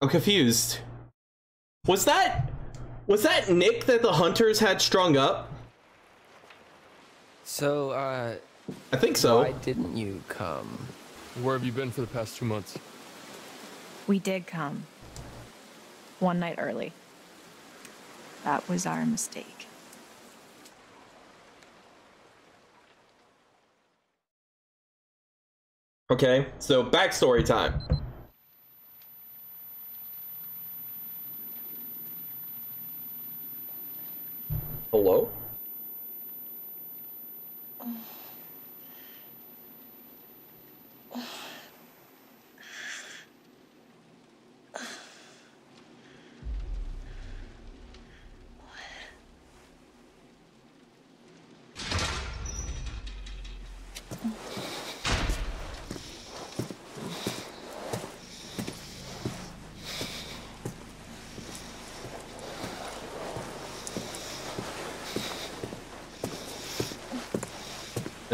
I'm confused. Was that was that Nick that the hunters had strung up? So, uh, I think so. why didn't you come? Where have you been for the past two months? We did come. One night early. That was our mistake. Okay, so backstory time. Hello?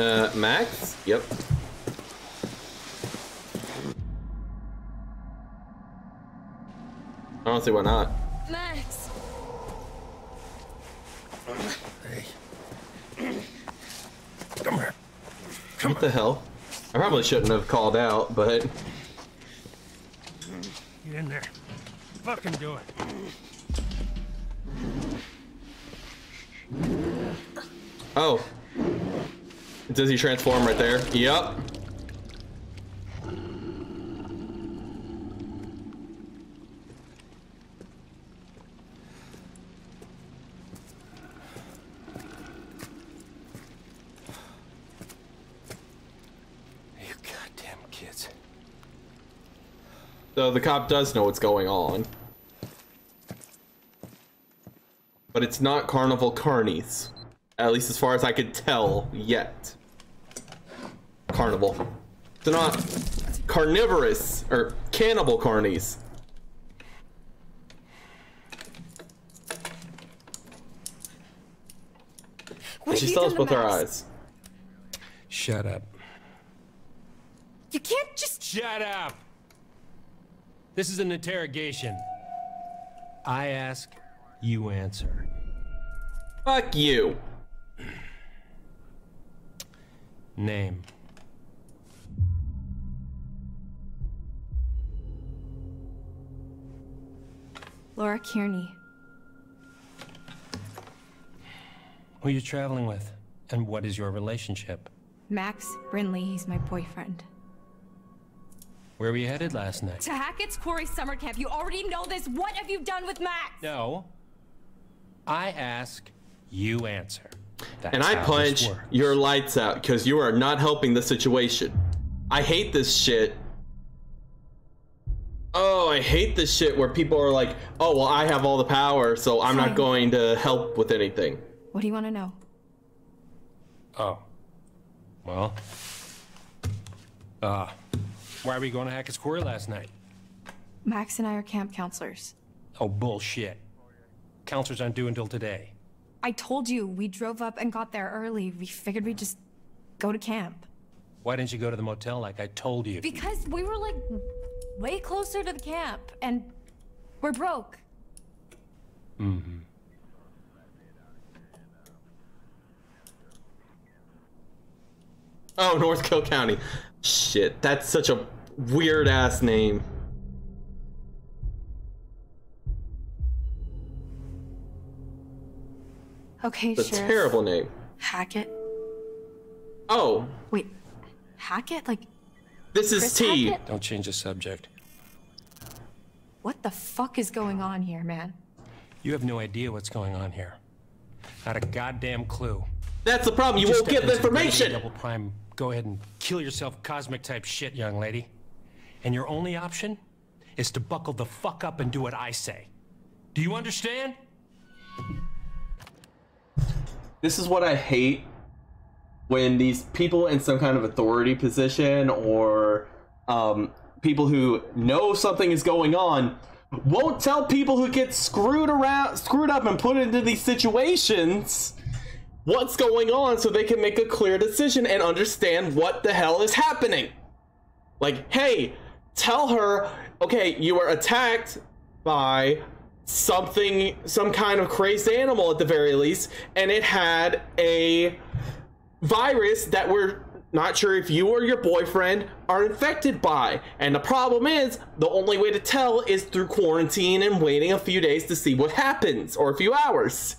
Uh, Max? Yep. I don't see why not. Max! Hey. Come here. Come What the hell? I probably shouldn't have called out, but Get in there. Fucking do it. oh. Does he transform right there? Yep. You goddamn kids. So the cop does know what's going on. But it's not Carnival Carnies. At least as far as I could tell yet. Carnival. They're not carnivorous or cannibal carnies. What She have you still has done to both her eyes. Shut up. You can't just. Shut up! This is an interrogation. I ask, you answer. Fuck you. Name. Laura Kearney. Who are you traveling with? And what is your relationship? Max Brinley, he's my boyfriend. Where were you headed last night? To Hackett's Quarry summer camp. You already know this. What have you done with Max? No. I ask, you answer. That's And I punch your lights out because you are not helping the situation. I hate this shit. Oh, I hate this shit where people are like, oh, well, I have all the power, so I'm not going to help with anything. What do you want to know? Oh. Well. Uh, why were we going to Hackett's Quarry last night? Max and I are camp counselors. Oh, bullshit. Counselors aren't due until today. I told you we drove up and got there early. We figured we'd just go to camp. Why didn't you go to the motel like I told you? Because we were like way closer to the camp and we're broke. Mm-hmm. Oh, Northkill County. Shit, that's such a weird ass name. Okay, It's a terrible name. Hackett. Oh, Wait, Hackett? Like, this is Chris T. Hackett? Don't change the subject. what the fuck is going on here, man? You have no idea what's going on here. Not a goddamn clue. That's the problem. You, just won't get the information. Double prime. Go ahead and kill yourself, cosmic type shit, young lady. And your only option is to buckle the fuck up and do what I say. Do you understand? This is what I hate when these people in some kind of authority position or um, people who know something is going on won't tell people who get screwed around, screwed up, and put into these situations what's going on so they can make a clear decision and understand what the hell is happening. Like, hey, tell her okay, you were attacked by something, some kind of crazed animal at the very least, and it had a virus that we're not sure if you or your boyfriend are infected by. And the problem is, the only way to tell is through quarantine and waiting a few days to see what happens, or a few hours.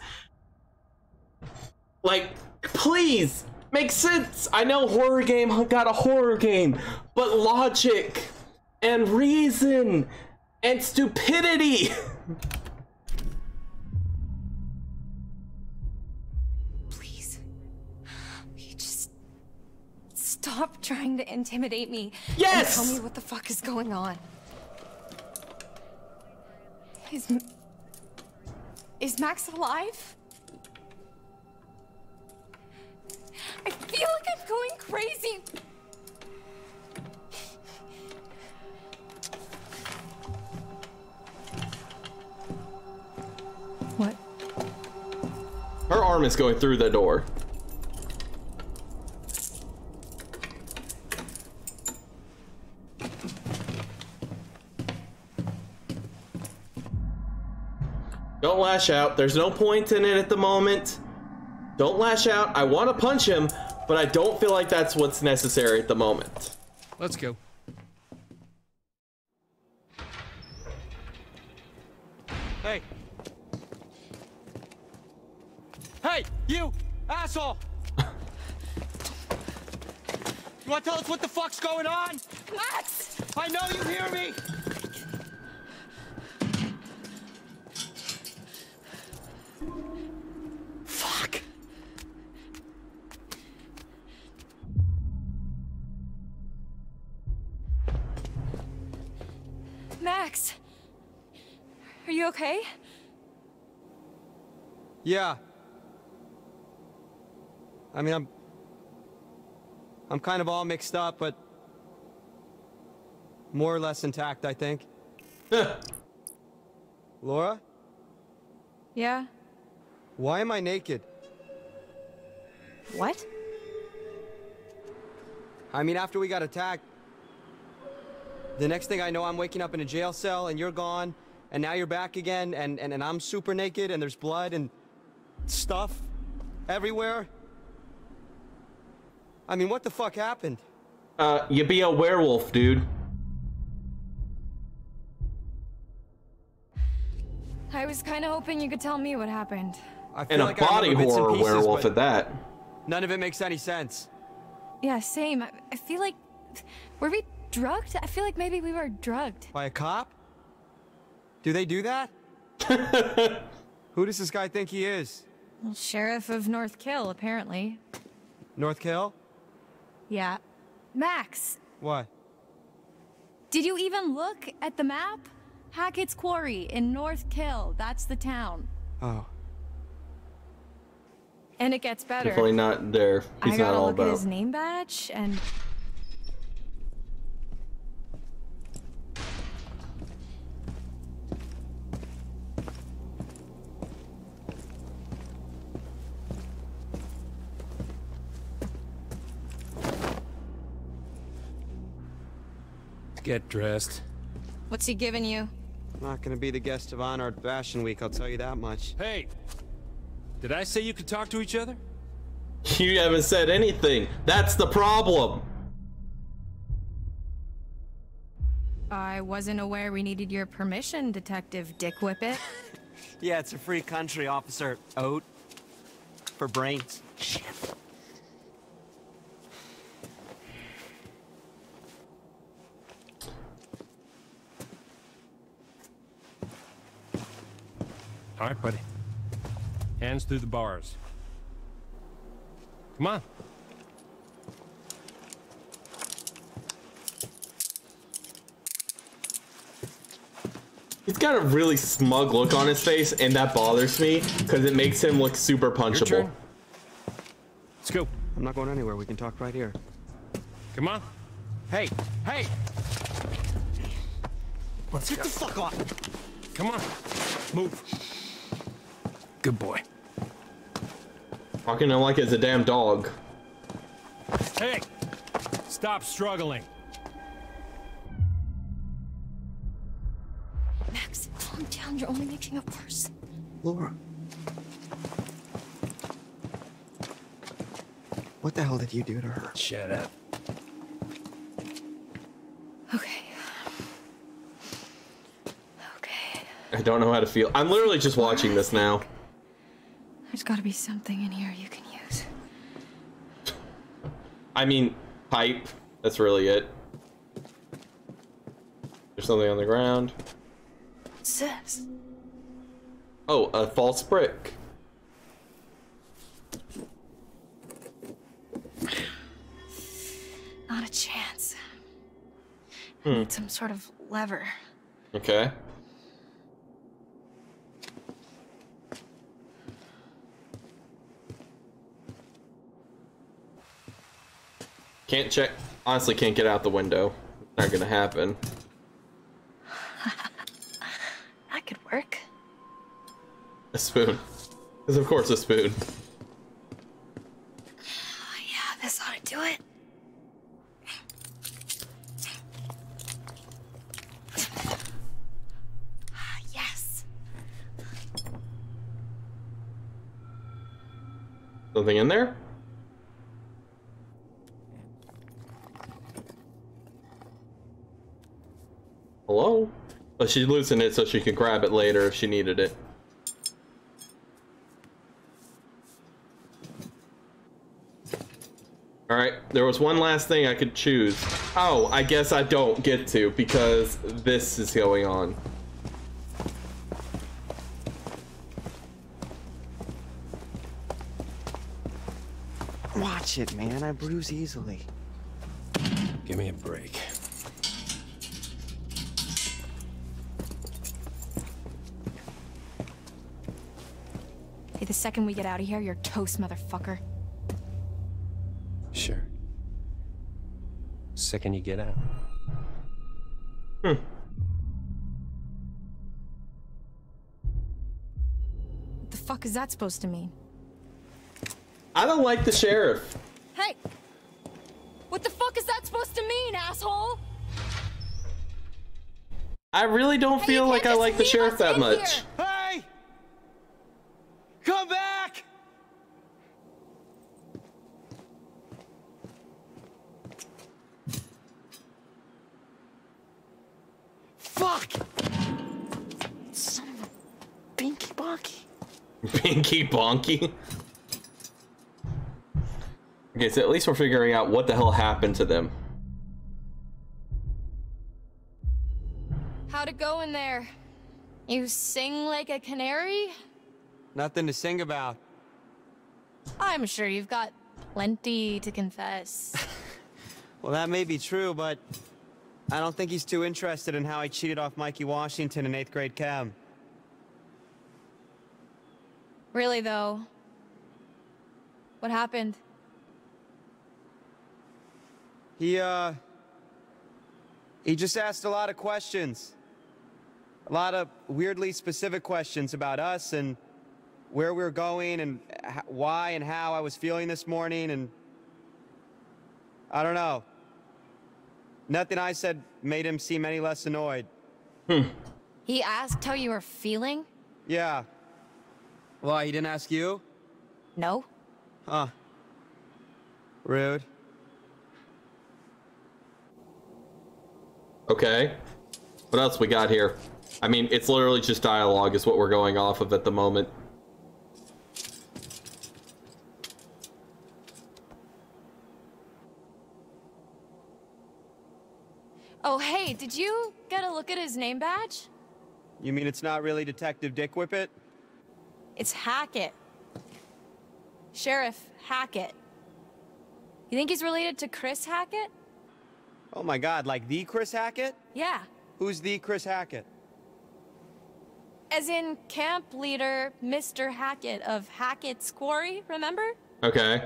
Like, please, make sense. I know horror game got a horror game, but logic and reason and stupidity. stop trying to intimidate me. Yes! And tell me what the fuck is going on. Is Is Max alive? I feel like I'm going crazy. What? Her arm is going through the door. Don't lash out. There's no point in it at the moment. Don't lash out. I want to punch him, but I don't feel like that's what's necessary at the moment. Let's go. Hey. Hey, you asshole! you want to tell us what the fuck's going on? Max! I know you hear me. You okay? Yeah. I mean, I'm... I'm kind of all mixed up, but... More or less intact, I think. Laura? Yeah. Why am I naked? What? I mean, after we got attacked... The next thing I know, I'm waking up in a jail cell, and you're gone, and now you're back again, and, and, and I'm super naked, and there's blood and stuff everywhere. I mean, what the fuck happened? Uh, you be a werewolf, dude. I was kind of hoping you could tell me what happened. I feel And a like I body remember horror pieces, werewolf at that. None of it makes any sense. Yeah, same. I, I feel like. Were we drugged? I feel like maybe we were drugged. By a cop? Do they do that? Who does this guy think he is? Well, Sheriff of North Kill, apparently. North Kill? Yeah. Max, What? did you even look at the map? Hackett's Quarry in North Kill. That's the town. Oh. And it gets better. Definitely not there. He's I not gotta all look at about. his name badge and. Get dressed. What's he giving you? Not gonna be the guest of honor at Fashion Week, I'll tell you that much. Hey, did I say you could talk to each other? You haven't said anything. That's the problem. I wasn't aware we needed your permission, Detective Dick Whippet. Yeah, it's a free country, Officer Oat. For brains. Shit. All right, buddy. Hands through the bars. Come on. He's got a really smug look on his face, and that bothers me because it makes him look super Your punchable. turn. Let's go. I'm not going anywhere, we can talk right here. Come on. Hey! Hey! Let's get the fuck off. Come on. Move. Good boy. Talking to him like it's a damn dog. Hey! Stop struggling. Max, Calm down. You're only making it worse. Laura. What the hell did you do to her? Shut up. Okay. Okay. I don't know how to feel. I'm literally just watching this now. There's got to be something in here you can use. I mean, pipe. That's really it. There's something on the ground. What's this? Oh, a false brick. Not a chance. Need some sort of lever. Okay. Can't check. Honestly, can't get out the window. Not gonna happen. That could work. A spoon. Is of course a spoon. Oh, yeah, this ought to do it. Ah, yes. Something in there? Hello? Oh, she's losing it so she could grab it later if she needed it. Alright, there was one last thing I could choose. Oh, I guess I don't get to because this is going on. Watch it, man. I bruise easily. Give me a break. Second we get out of here, you're toast, motherfucker. Sure. Second you get out. Hmm. What the fuck is that supposed to mean? I don't like the sheriff. Hey! What the fuck is that supposed to mean, asshole? I really don't Hey, feel like I like the sheriff that much. here. Hey! Come back! Fuck! Son of a binky bonky. Pinky Bonky. Okay, so at least we're figuring out what the hell happened to them. How'd it go in there? You sing like a canary? Nothing to sing about. I'm sure you've got plenty to confess. Well, that may be true, but I don't think he's too interested in how I cheated off Mikey Washington in 8th grade chem. Really, though. What happened? He, uh... He just asked a lot of questions. A lot of weirdly specific questions about us and where we were going and why and how I was feeling this morning and... I don't know. Nothing I said made him seem any less annoyed. Hmm. He asked how you were feeling? Yeah. Why, he didn't ask you? No. Huh. Rude. Okay. What else we got here? I mean, it's literally just dialogue is what we're going off of at the moment. Oh, hey, did you get a look at his name badge? You mean it's not really Detective Dick Whippet? It's Hackett. Sheriff Hackett. You think he's related to Chris Hackett? Oh my god, like the Chris Hackett? Yeah. Who's the Chris Hackett? As in camp leader Mr. Hackett of Hackett's Quarry, remember? Okay.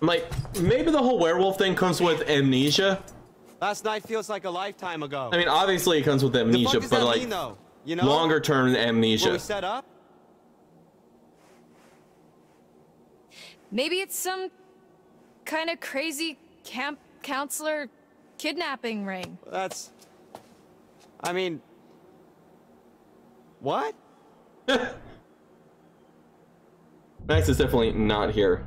Like, maybe the whole werewolf thing comes with amnesia. Last night feels like a lifetime ago. I mean, obviously it comes with the fuck amnesia, does but that like mean, though? You know? longer term Were we amnesia. set up? Maybe it's some kind of crazy camp counselor kidnapping ring. That's... I mean, what? Max is definitely not here.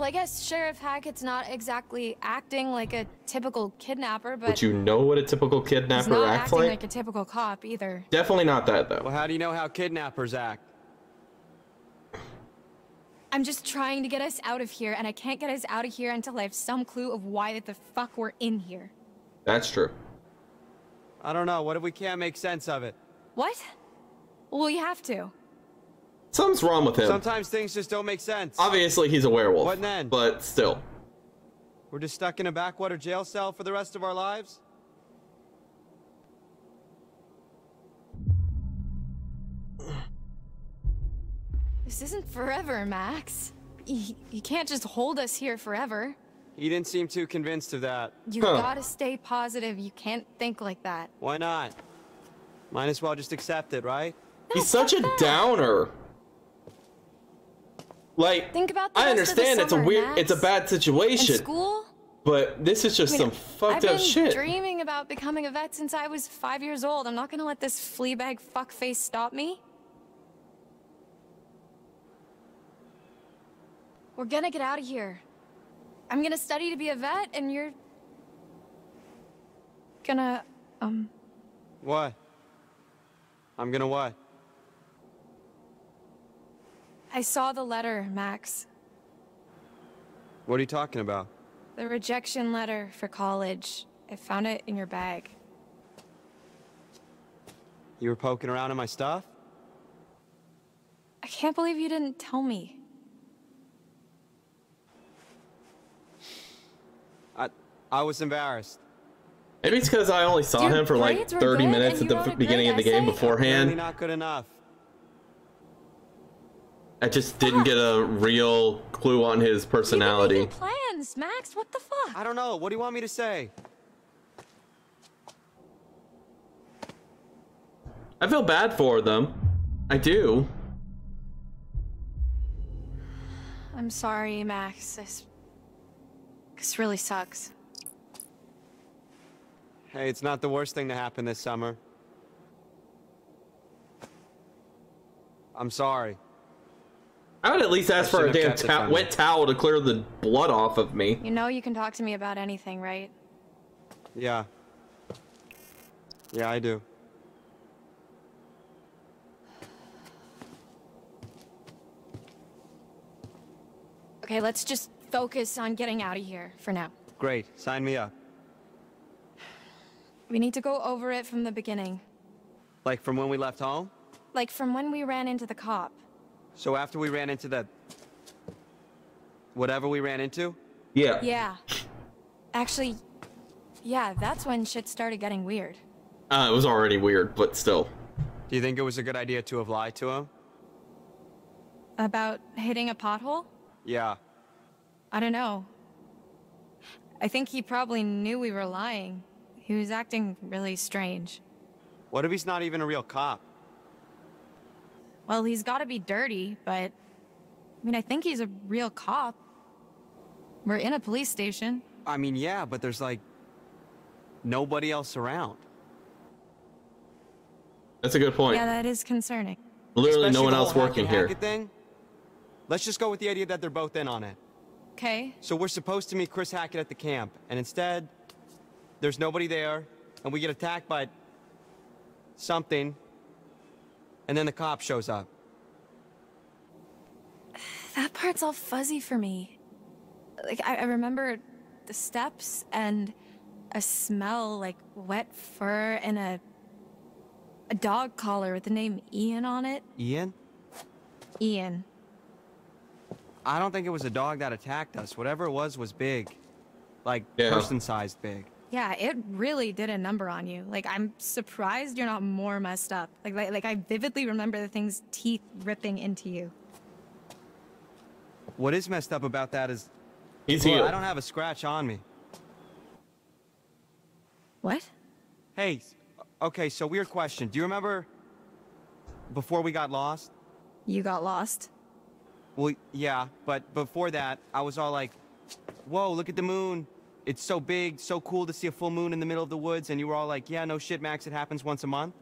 Well, I guess Sheriff Hackett's not exactly acting like a typical kidnapper, but But you know what a typical he's kidnapper not acts acting like? like a typical cop either. Definitely not that though. Well, how do you know how kidnappers act? I'm just trying to get us out of here, and I can't get us out of here until I have some clue of why the fuck we're in here. That's true. I don't know. What if we can't make sense of it? What? Well, we have to. Something's wrong with him. Sometimes things just don't make sense. Obviously, he's a werewolf. What then? But still. We're just stuck in a backwater jail cell for the rest of our lives? This isn't forever, Max. You, you can't just hold us here forever. He didn't seem too convinced of that. You Huh. gotta stay positive. You can't think like that. Why not? Might as well just accept it, right? He's such a downer. Like, Think about the I rest the understand it's a weird, Max. it's a bad In situation, school? but this is just I mean, some fucked I've been up shit. dreaming about becoming a vet since I was five years old. I'm not gonna let this fleabag fuckface stop me. We're gonna get out of here. I'm gonna study to be a vet, and you're gonna, um, What? I'm gonna what? I saw the letter, Max. What are you talking about? The rejection letter for college. I found it in your bag. You were poking around in my stuff? I can't believe you didn't tell me. I I was embarrassed. Maybe it's because I only saw Your him for like 30 minutes at the wrote f- a beginning of the great game essay. Apparently beforehand. not good enough. I just didn't get a real clue on his You've personality. been plans, Max. What the fuck? I don't know. What do you want me to say? I feel bad for them. I do. I'm sorry, Max. This, this really sucks. Hey, it's not the worst thing to happen this summer. I'm sorry. I would at least ask I for a damn ta- wet towel to clear the blood off of me. You know you can talk to me about anything, right? Yeah. Yeah, I do. Okay, let's just focus on getting out of here for now. Great. Sign me up. We need to go over it from the beginning. Like from when we left home? Like from when we ran into the cop. So after we ran into that... Whatever we ran into? Yeah. Yeah. Actually, yeah, that's when shit started getting weird. Uh, it was already weird, but still. Do you think it was a good idea to have lied to him? About hitting a pothole? Yeah. I don't know. I think he probably knew we were lying. He was acting really strange. What if he's not even a real cop? Well, he's gotta be dirty, but. I mean, I think he's a real cop. We're in a police station. I mean, yeah, but there's like... Nobody else around. That's a good point. Yeah, that is concerning. Literally no one else whole working Hackett here. Hackett Thing. Let's just go with the idea that they're both in on it. Okay. So we're supposed to meet Chris Hackett at the camp, and instead, there's nobody there, and we get attacked by something, and then the cop shows up. That part's all fuzzy for me. Like, I, I remember the steps and a smell like wet fur and a. a dog collar with the name Ian on it. Ian? Ian. I don't think it was a dog that attacked us. Whatever it was was big. Like, Yeah. person-sized big. Yeah, it really did a number on you. Like, I'm surprised you're not more messed up. Like, like, like I vividly remember the thing's teeth ripping into you. What is messed up about that is... He's Well. I don't have a scratch on me. What? Hey, okay, so weird question. Do you remember before we got lost? You got lost? Well, yeah, but before that, I was all like, whoa, look at the moon. It's so big, so cool to see a full moon in the middle of the woods, and you were all like, yeah, no shit, Max, it happens once a month.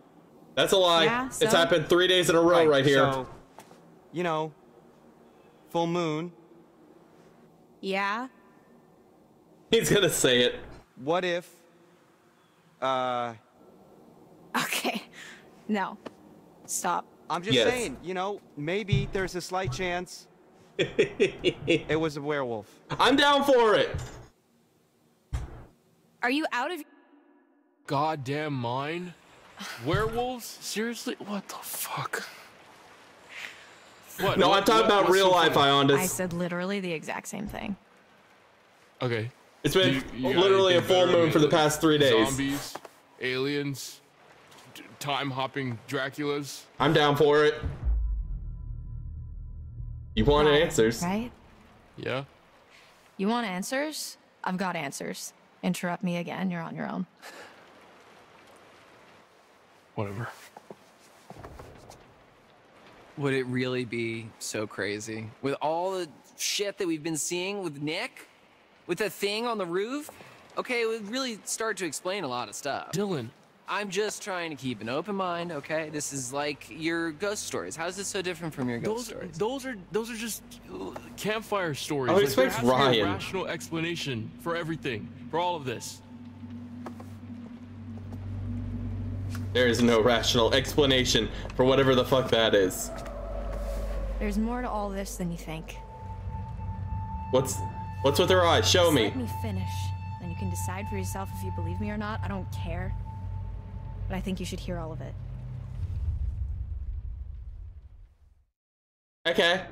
That's a lie. Yeah, It's happened three days in a row right, here. So, you know, full moon. Yeah? He's gonna say it. What if, uh, Okay. No. Stop. I'm just Yes. saying, you know, maybe there's a slight chance it was a werewolf. I'm down for it. Are you out of Goddamn mine? Werewolves? Seriously? What the fuck? What? No, what- I'm talking what- about real so life funny? I said literally the exact same thing. Okay. It's been you- you literally a full moon for the past three days. Zombies, aliens, time hopping Draculas. I'm down for it. You want Wow, answers? Right? Yeah. You want answers? I've got answers. Interrupt me again, you're on your own. Whatever. Would it really be so crazy? With all the shit that we've been seeing with Nick? With the thing on the roof? Okay, it would really start to explain a lot of stuff. Dylan. I'm just trying to keep an open mind, okay? This is like your ghost stories. How is this so different from your ghost Those, stories? those are those are just uh, campfire stories. I would Like, there expect has to be a Ryan. rational explanation for everything, for all of this. There is no rational explanation for whatever the fuck that is. There's more to all this than you think. What's what's with her eyes? Show Just me. Let me finish. Then you can decide for yourself if you believe me or not. I don't care. But I think you should hear all of it. Okay.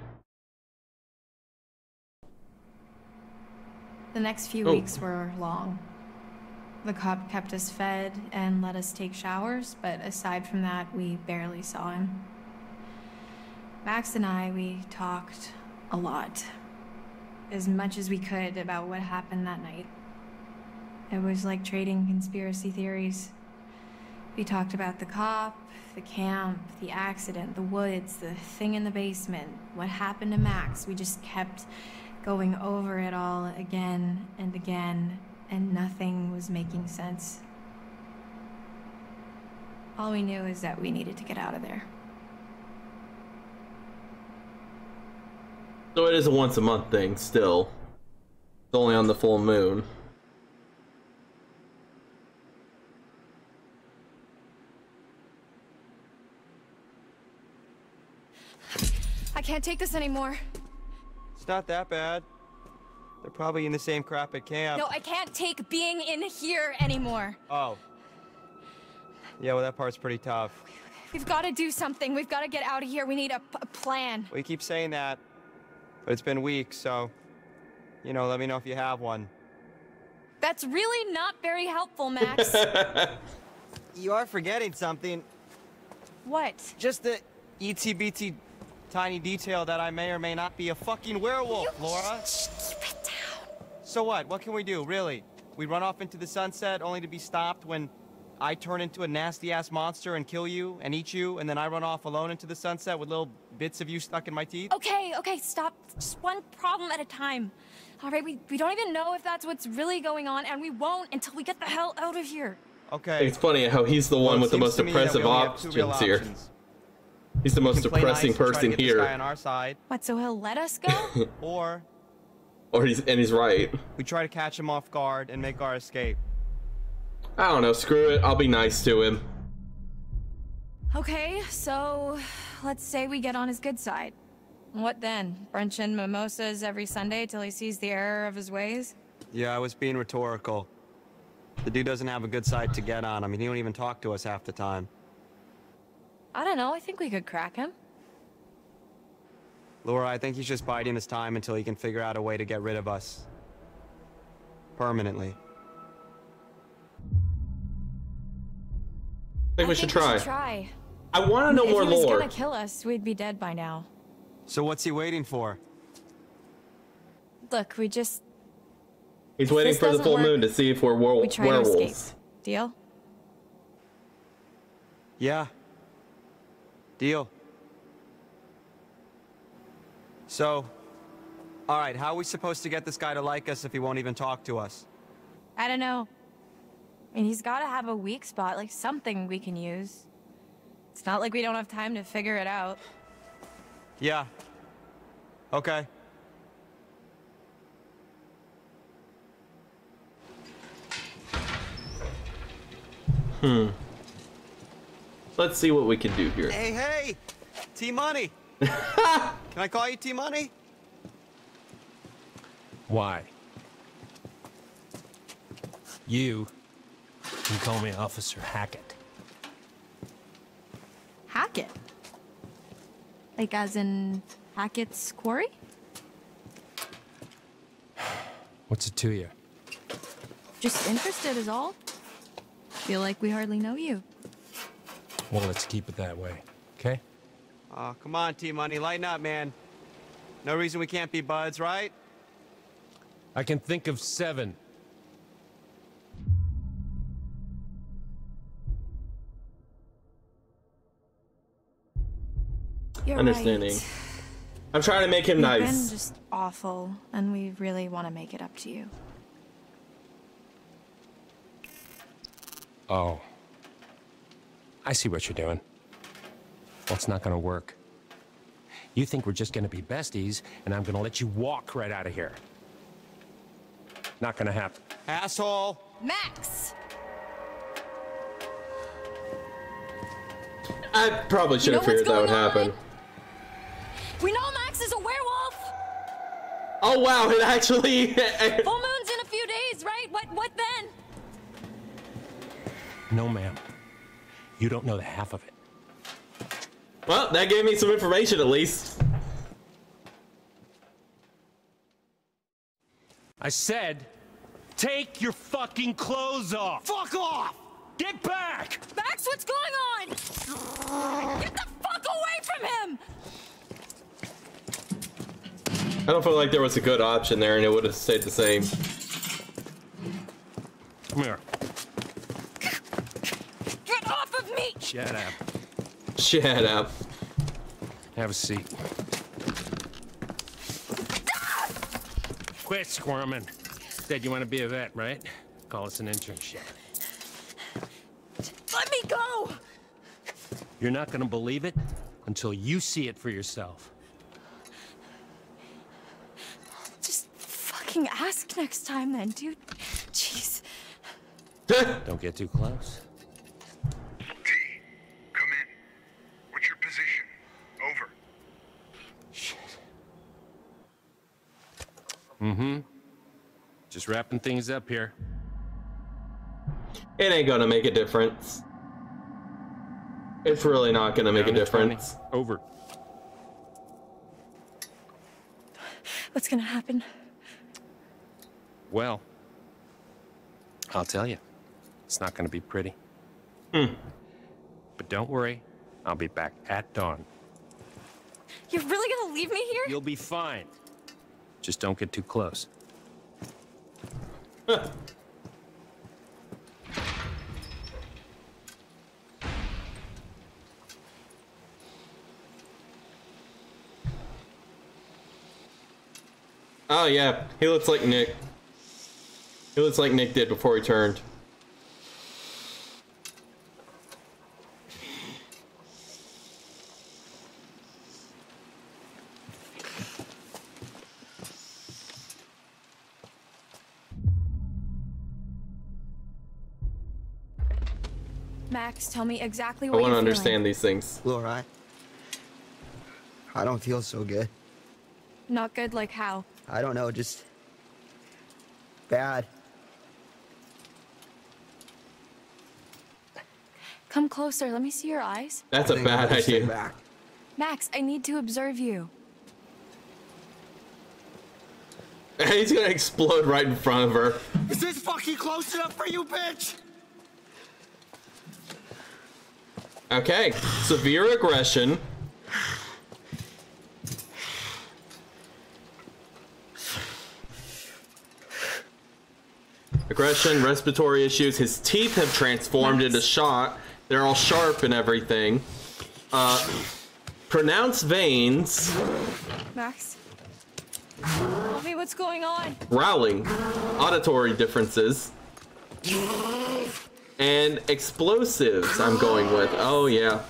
The next few Oh. weeks were long. The cop kept us fed and let us take showers, but aside from that, we barely saw him. Max and I, we talked a lot. As much as we could about what happened that night. It was like trading conspiracy theories. We talked about the cop, the camp, the accident, the woods, the thing in the basement, what happened to Max. We just kept going over it all again and again, and nothing was making sense. All we knew is that we needed to get out of there. So it is a once a month thing still. It's only on the full moon. Can't take this anymore. It's not that bad. They're probably in the same crap at camp. No, I can't take being in here anymore. Oh. Yeah, well, that part's pretty tough. We've got to do something. We've got to get out of here. We need a, a plan. We keep saying that, but it's been weeks, so, you know, let me know if you have one. That's really not very helpful, Max. You are forgetting something. what? Just the ETBT tiny detail that I may or may not be a fucking werewolf, Laura. Keep it down. So what? What can we do, really? We run off into the sunset only to be stopped when I turn into a nasty ass monster and kill you and eat you, and then I run off alone into the sunset with little bits of you stuck in my teeth? Okay, okay, stop. Just one problem at a time. All right, we, we don't even know if that's what's really going on, and we won't until we get the hell out of here. Okay. It's funny how he's the one it with the most to me that we oppressive only have two real options here. options. He's the most depressing nice and try to person get this guy here. on our side, What, so he'll let us go? or Or he's and he's right. we try to catch him off guard and make our escape. I don't know, screw it. I'll be nice to him. okay, so let's say we get on his good side. What then? Brunch and mimosas every Sunday till he sees the error of his ways? Yeah, I was being rhetorical. The dude doesn't have a good side to get on. I mean, he don't even talk to us half the time. I don't know, I think we could crack him. Laura, I think he's just biding his time until he can figure out a way to get rid of us. Permanently. I think we should try. try. I want to know if more he was lore. gonna kill us, we'd be dead by now. So what's he waiting for? Look, we just He's waiting for the full work, moon to see if we're were- we try to escape. Deal? Yeah. Deal. So, all right, how are we supposed to get this guy to like us if he won't even talk to us? I don't know. I mean, he's got to have a weak spot, like something we can use. It's not like we don't have time to figure it out. Yeah. Okay. Hmm. Let's see what we can do here. Hey, hey! T Money! Can I call you T Money? Why? You can call me Officer Hackett. Hackett? Like, as in Hackett's quarry? What's it to you? Just interested, is all. Feel like we hardly know you. Well, let's keep it that way, okay? Oh, come on, T Money, lighten up, man. No reason we can't be buds, right? I can think of seven. You're Understanding. Right. I'm trying to make him You've nice. been just awful, and we really want to make it up to you. Oh. I see what you're doing. Well, it's not gonna work. You think we're just gonna be besties, and I'm gonna let you walk right out of here. Not gonna happen. Asshole! Max! I probably should You have know what's figured that would on? happen. We know Max is a werewolf! Oh wow, it actually. Full moon's in a few days, right? What, what then? No, ma'am. You don't know the half of it. well, that gave me some information at least. I said, take your fucking clothes off! Fuck off! Get back! Max, what's going on? Get the fuck away from him! I don't feel like there was a good option there, and it would have stayed the same. Come here. Get off of me! Shut up. Shut up. Have a seat. Quit squirming. Said you want to be a vet, right? Call us an internship. Let me go! You're not gonna believe it until you see it for yourself. Just fucking ask next time then, dude. Jeez. Don't get too close. T, come in. What's your position? Over. Shit. Mm-hmm. Just wrapping things up here. it ain't gonna make a difference. It's really not gonna make a Down to 20. difference. Over. What's gonna happen? Well, I'll tell you. It's not gonna be pretty. Hmm. But don't worry. I'll be back at dawn. You're really gonna leave me here? You'll be fine. Just don't get too close. Oh yeah, he looks like Nick. He looks like Nick did before he turned. Max, tell me exactly I what want to you're understand feeling. these things. Laura, I, I don't feel so good. Not good like how? I don't know, just bad. Come closer, let me see your eyes. That's a I think I bad idea. Back. Max, I need to observe you. He's gonna explode right in front of her. Is this fucking close enough for you, bitch? Okay, severe aggression. Aggression, respiratory issues. His teeth have transformed into shot. They're all sharp and everything. Uh, pronounced veins. Max? Tell me what's going on. Growling. Auditory differences. And explosives, I'm going with. Oh, yeah.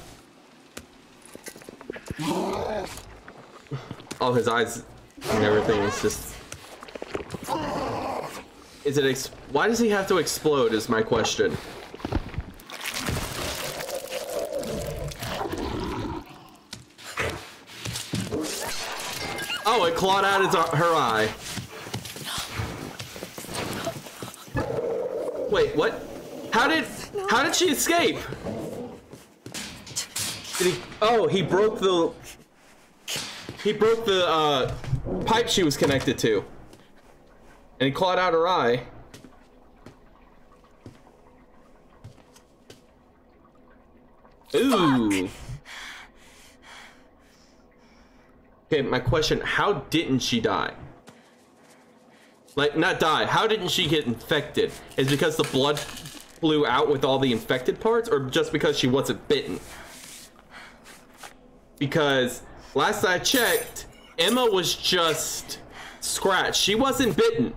Oh, his eyes and everything is just. Is it ex- Why does he have to explode? Is my question. Oh, it clawed out his, her eye. Wait, what? How did how did she escape? Did he? Oh, he broke the he broke the uh, pipe she was connected to, and he clawed out her eye. Ooh. Okay, my question: How didn't she die? Like, not die. How didn't she get infected? Is because the blood flew out with all the infected parts, or just because she wasn't bitten? Because last I checked, Emma was just scratched. She wasn't bitten.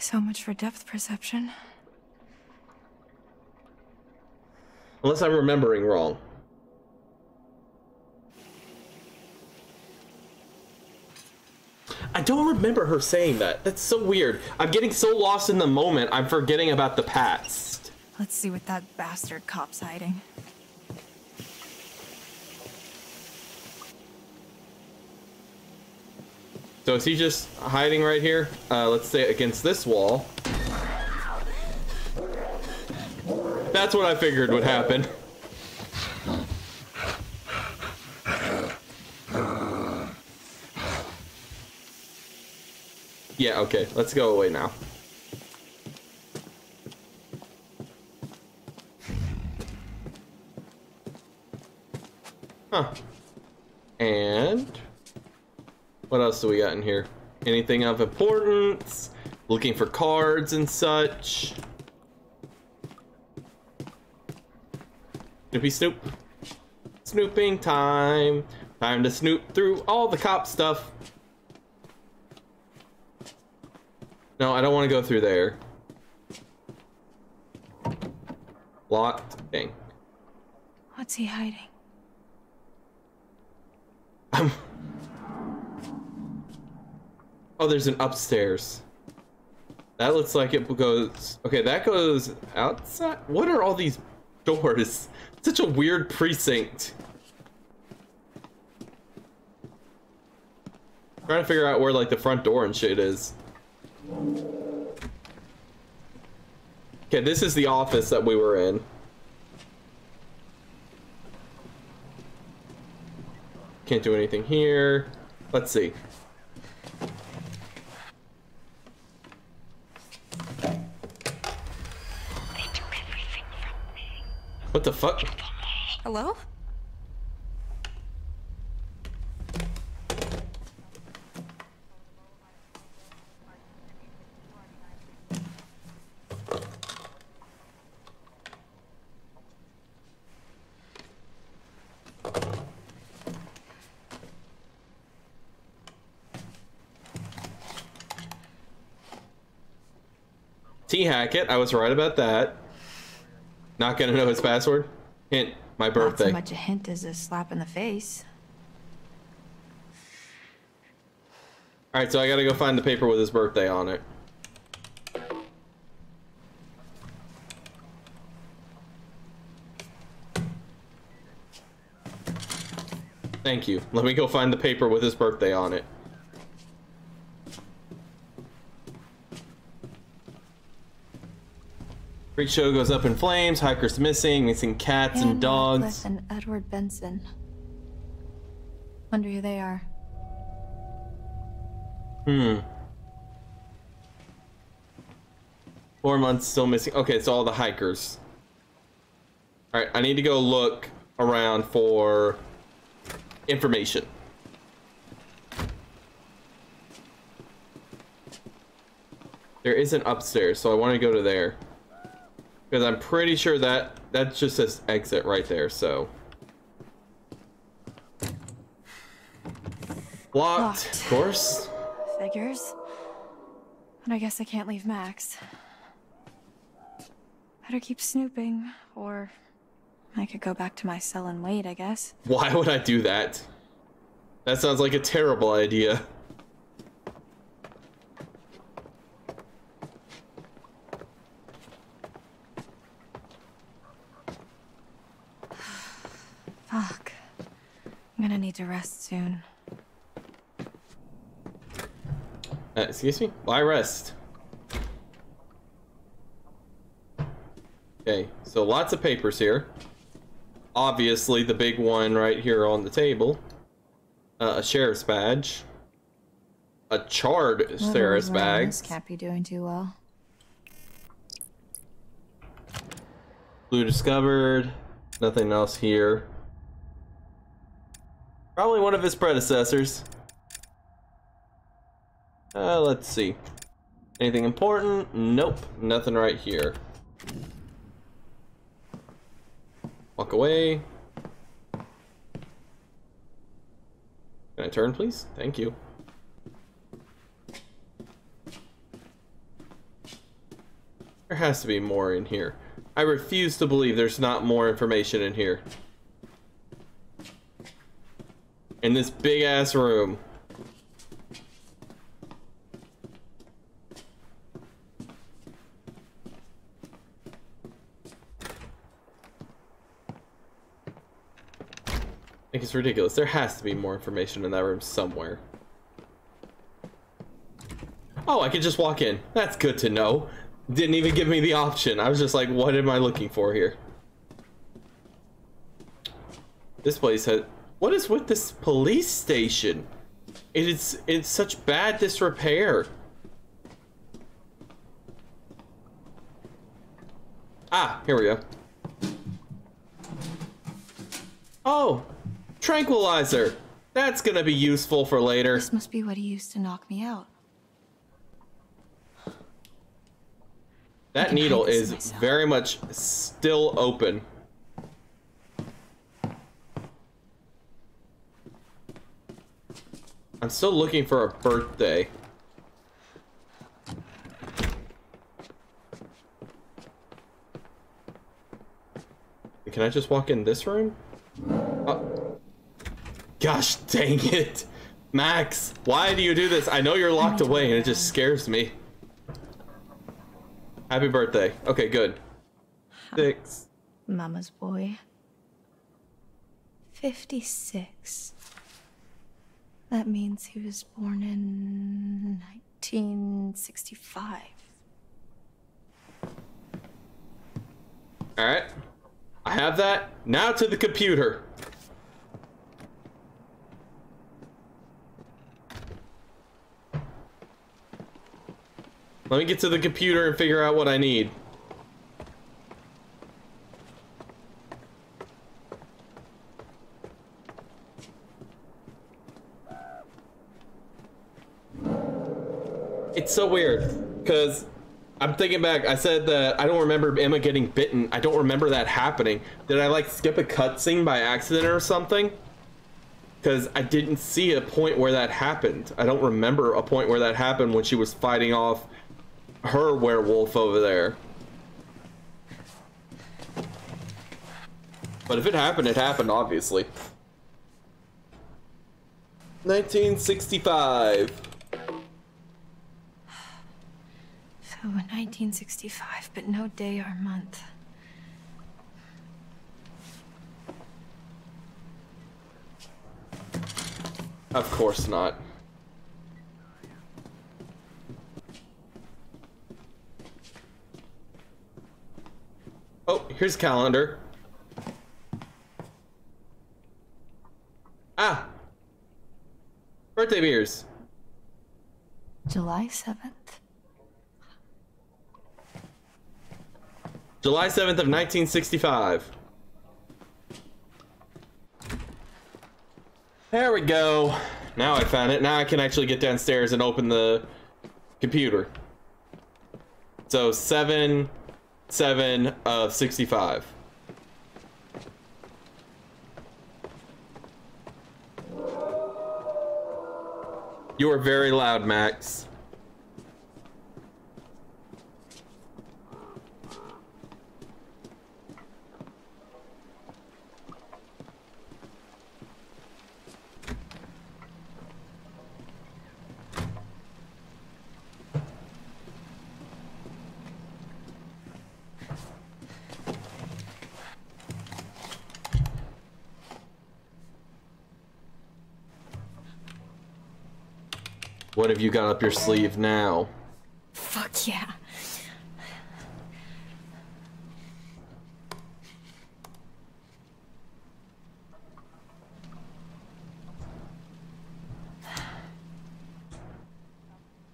So much for depth perception. Unless I'm remembering wrong. I don't remember her saying that. That's so weird. I'm getting so lost in the moment, I'm forgetting about the past. Let's see what that bastard cop's hiding. So is he just hiding right here? Uh, let's say against this wall. That's what I figured would happen. Yeah, okay. Let's go away now. Huh. And what else do we got in here? Anything of importance? Looking for cards and such. Snoopy Snoop. Snooping time. Time to snoop through all the cop stuff. No, I don't want to go through there. Locked. Dang. What's he hiding? Um. Oh, there's an upstairs. That looks like it goes... Okay, that goes outside? What are all these doors? Such a weird precinct. Trying to figure out where, like, the front door and shit is. Okay, this is the office that we were in. Can't do anything here. Let's see. What the fuck? Hello? T Hackett, I was right about that. Not gonna know his password. Hint, my birthday. Not so much a hint as a slap in the face. Alright, so I gotta go find the paper with his birthday on it. Thank you. Let me go find the paper with his birthday on it. Freak show goes up in flames, hikers missing, missing cats and Anne dogs. Radcliffe and Edward Benson. Wonder who they are. Hmm. Four months still missing. Okay, it's all the hikers. Alright, I need to go look around for information. There is an upstairs, so I want to go to there. Because I'm pretty sure that that's just this exit right there, so. Locked, Locked. of course. Figures. But I guess I can't leave Max. Better keep snooping, or I could go back to my cell and wait, I guess. Why would I do that? That sounds like a terrible idea. Fuck. I'm gonna need to rest soon. Uh, excuse me? Why rest? Okay, so lots of papers here. Obviously, the big one right here on the table. Uh, a sheriff's badge. A charred sheriff's bag. this Can't be doing too well. Blue discovered. Nothing else here. Probably one of his predecessors. Uh, let's see. Anything important? Nope. Nothing right here. Walk away. Can I turn, please? Thank you. There has to be more in here. I refuse to believe there's not more information in here. In this big ass room. I think it's ridiculous. There has to be more information in that room somewhere. Oh, I could just walk in. That's good to know. Didn't even give me the option. I was just like, what am I looking for here? This place has... What is with this police station? It is in such bad disrepair. Ah, here we go. Oh, tranquilizer. That's gonna be useful for later. This must be what he used to knock me out. That needle is myself. very much still open. I'm still looking for a birthday. Can I just walk in this room? Oh. Gosh dang it. Max, why do you do this? I know you're locked away and it just scares me. Happy birthday. Okay, good. Six. Mama's boy. 56. That means he was born in 1965. Alright. I have that. Now to the computer. Let me get to the computer and figure out what I need. So weird because I'm thinking back. I said that I don't remember Emma getting bitten. I don't remember that happening. Did I like skip a cutscene by accident or something? Because I didn't see a point where that happened. I don't remember a point where that happened when she was fighting off her werewolf over there. But if it happened, it happened, obviously. 1965. So 1965, but no day or month. Of course not. Oh, here's calendar. Ah! Birthday beers. July 7th. July 7th of 1965. There we go. Now I found it. Now I can actually get downstairs and open the computer. So 7 7 of 65. You are very loud, Max. What have you got up your sleeve now? Fuck yeah.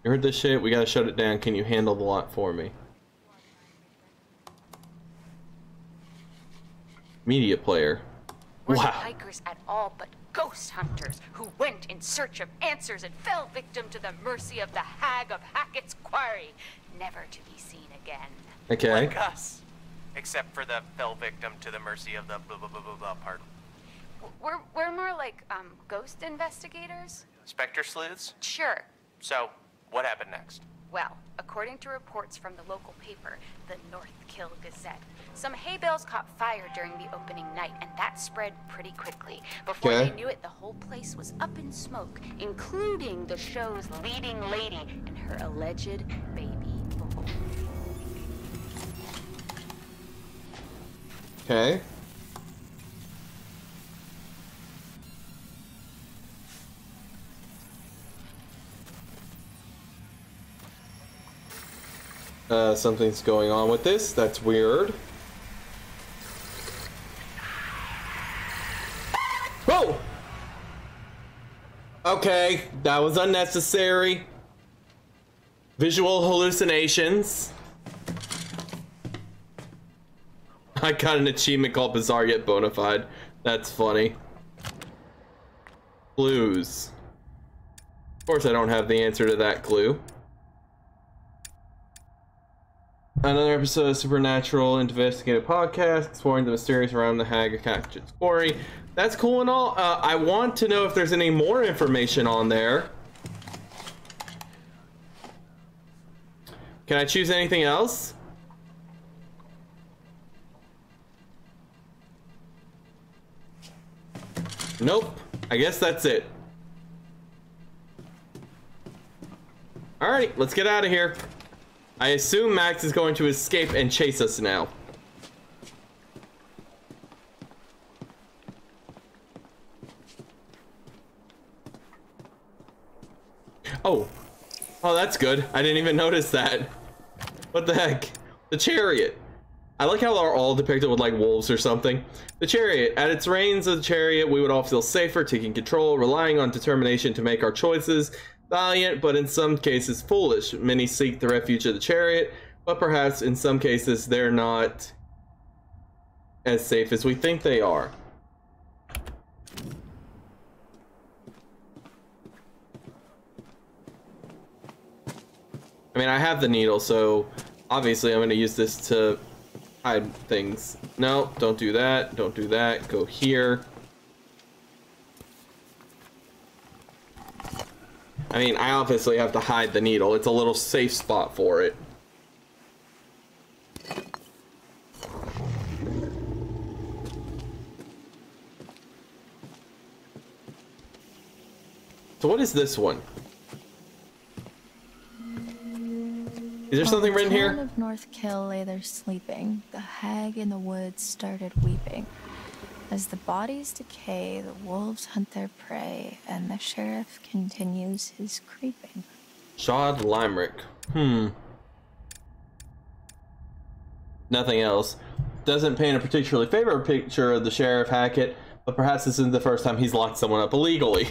You heard this shit? We gotta shut it down. Can you handle the lot for me? Media player. We're Wow. hikers at all, but ghost hunters who went in search of answers and fell victim to the mercy of the hag of Hackett's quarry, never to be seen again. Okay. Like us. Except for the fell victim to the mercy of the blah blah blah blah blah part. W- We're, we're more like um, ghost investigators? Spectre sleuths? Sure. So, what happened next? Well, according to reports from the local paper, the North Kill Gazette, some hay bales caught fire during the opening night, and that spread pretty quickly. Before Okay. they knew it, the whole place was up in smoke, including the show's leading lady and her alleged baby boy. Okay. Uh, something's going on with this. That's weird. Whoa! Okay, that was unnecessary. Visual hallucinations. I got an achievement called Bizarre Yet Bonafide. That's funny. Clues. Of course, I don't have the answer to that clue. Another episode of Supernatural Investigative Podcast exploring the mysterious around the Hag of Hackett's Quarry. That's cool and all. Uh, I want to know if there's any more information on there. Can I choose anything else? Nope. I guess that's it. Alright, let's get out of here. I assume Max is going to escape and chase us now. Oh. Oh, that's good. I didn't even notice that. What the heck? The chariot. I like how they're all depicted with like wolves or something. The chariot. At its reins of the chariot, we would all feel safer, taking control, relying on determination to make our choices. Valiant, but in some cases foolish. Many seek the refuge of the chariot, but perhaps in some cases they're not as safe as we think they are. I mean, I have the needle, so obviously I'm going to use this to hide things. No, don't do that. Don't do that. Go here. I mean, I obviously have to hide the needle. It's a little safe spot for it. So what is this one? Is there something written here? of North Kill lay there sleeping. The hag in the woods started weeping. As the bodies decay, the wolves hunt their prey, and the sheriff continues his creeping. Shod Limerick. Hmm. Nothing else. Doesn't paint a particularly favorable picture of the Sheriff Hackett, but perhaps this isn't the first time he's locked someone up illegally.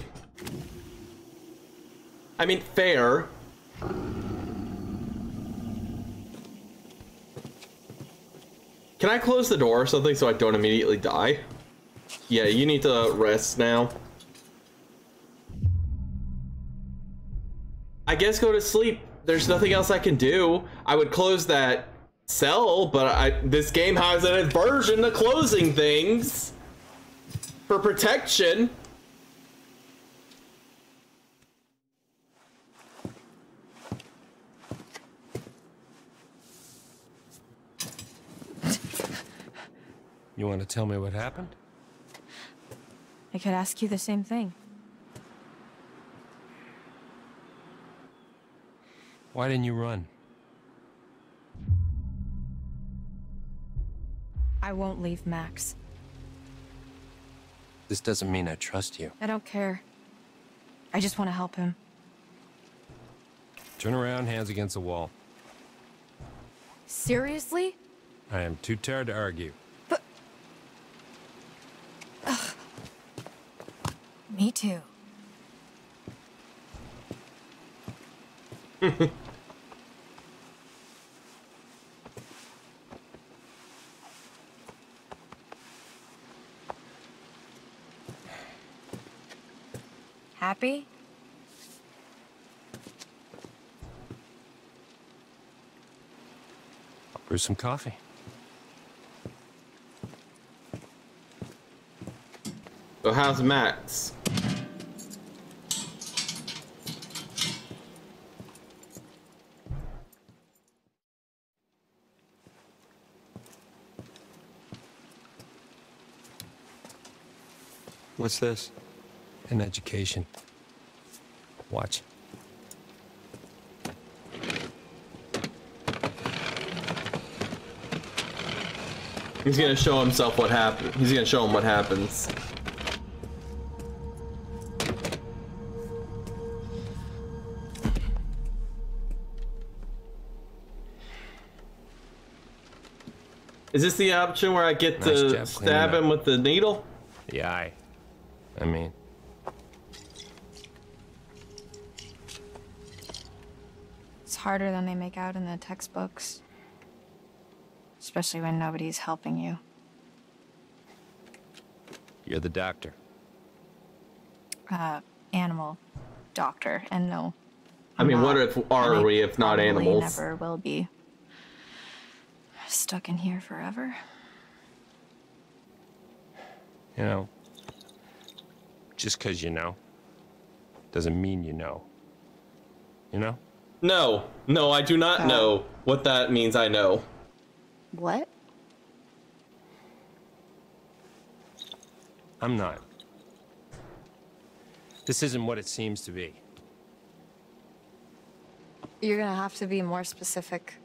I mean, fair. Can I close the door or something so I don't immediately die? Yeah, you need to rest now. I guess go to sleep. There's nothing else I can do. I would close that cell, but I this game has an aversion to closing things for protection. You want to tell me what happened? I could ask you the same thing. Why didn't you run? I won't leave Max. This doesn't mean I trust you. I don't care. I just want to help him. Turn around, hands against the wall. Seriously? I am too tired to argue. Me too. Happy? I'll brew some coffee. So how's Max? What's this? An education. Watch. He's gonna show himself what happened. He's gonna show him what happens. Is this the option where I get Nice to job stab cleaning him with the needle? Yeah, eye. I mean, It's harder than they make out in the textbooks. Especially when nobody's helping you. you're the doctor. Uh, animal doctor, and no. I mean, I'm what if are and I we if not probably animals? Never will be. Stuck in here forever. You know, just because you know doesn't mean you know. You know? No, no, I do not Uh, know what that means. I know. What? I'm not. This isn't what it seems to be. You're gonna have to be more specific.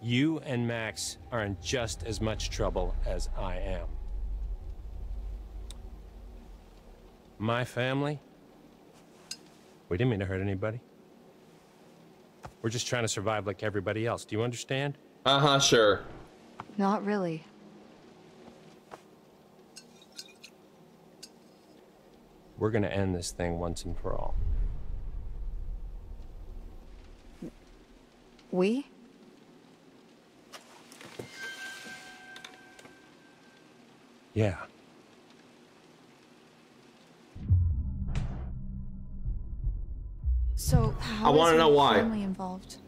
You and Max are in just as much trouble as I am. My family? We didn't mean to hurt anybody. We're just trying to survive like everybody else. Do you understand? Uh huh. Sure. Not really. We're gonna end this thing once and for all. We? Yeah. So how I wanna know why. family involved?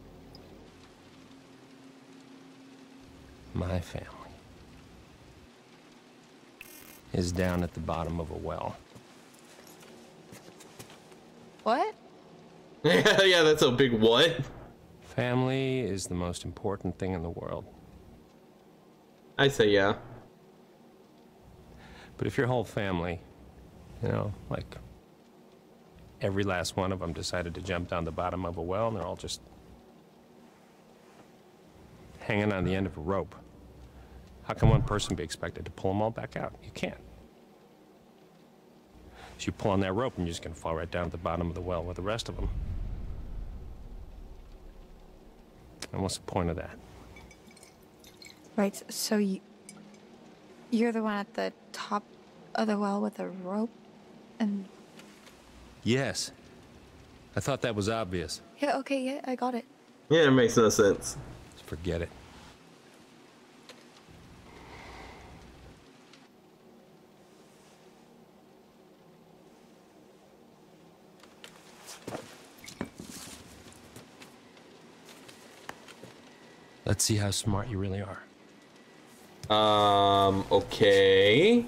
My family is down at the bottom of a well. What? yeah, yeah, that's a big what? Family is the most important thing in the world. I say yeah. But if your whole family, you know, like every last one of them decided to jump down the bottom of a well and they're all just hanging on the end of a rope, how can one person be expected to pull them all back out? You can't. So you pull on that rope and you're just going to fall right down at the bottom of the well with the rest of them. And what's the point of that? Right, so you, you're the one at the top of the well with a rope? And, Yes. I thought that was obvious. yeah, okay, yeah, I got it. Yeah, it makes no sense. Forget it. Let's see how smart you really are. Um. Okay.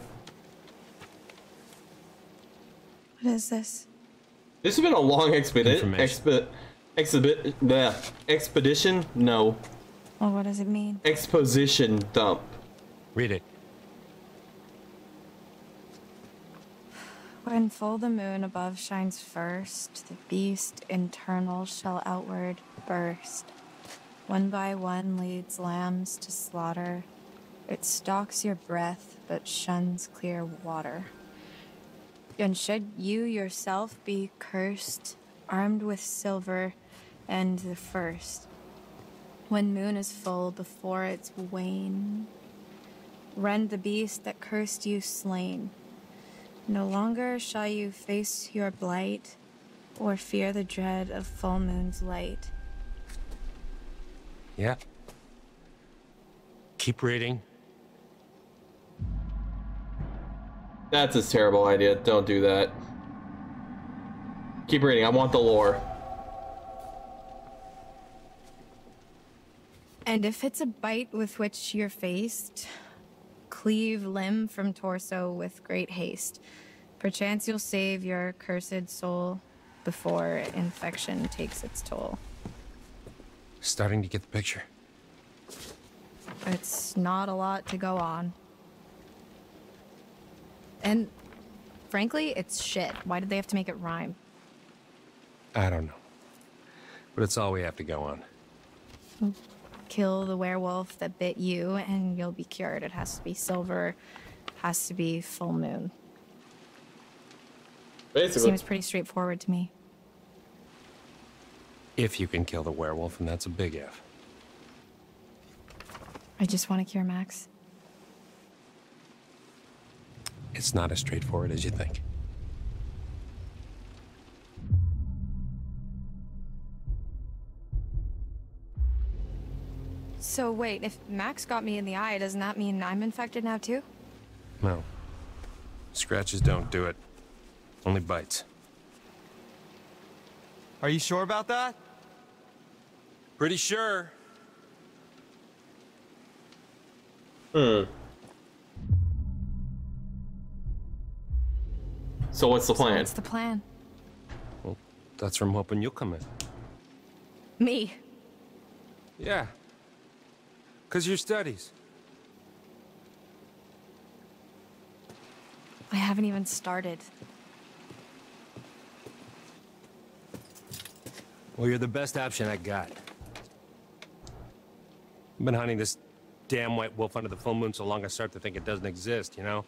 What is this? This has been a long expedition. Information. Expi- exhibit. The expedition. No. Well, what does it mean? Exposition dump. Read it. When full the moon above shines first, the beast internal shall outward burst. One by one leads lambs to slaughter. It stalks your breath, but shuns clear water. And should you yourself be cursed, armed with silver and the first, when moon is full before its wane, rend the beast that cursed you slain. No longer shall you face your blight or fear the dread of full moon's light. Yeah. Keep reading. That's a terrible idea. Don't do that. Keep reading. I want the lore. And if it's a bite with which you're faced, cleave limb from torso with great haste. Perchance you'll save your cursed soul before infection takes its toll. Starting to get the picture. It's not a lot to go on. And frankly, it's shit. Why did they have to make it rhyme? I don't know. But it's all we have to go on. Kill the werewolf that bit you, and you'll be cured. It has to be silver, has to be full moon. Basically. Seems pretty straightforward to me. If you can kill the werewolf, and that's a big if. I just want to cure Max. It's not as straightforward as you think. So wait, if Max got me in the eye, doesn't that mean I'm infected now too? No. Scratches don't do it. Only bites. Are you sure about that? Pretty sure. Hmm. So what's the plan? What's the plan? Well, that's from hoping you'll come in. Me. Yeah. Because your studies. I haven't even started. Well, you're the best option I got. I've been hunting this damn white wolf under the full moon so long I start to think it doesn't exist, you know?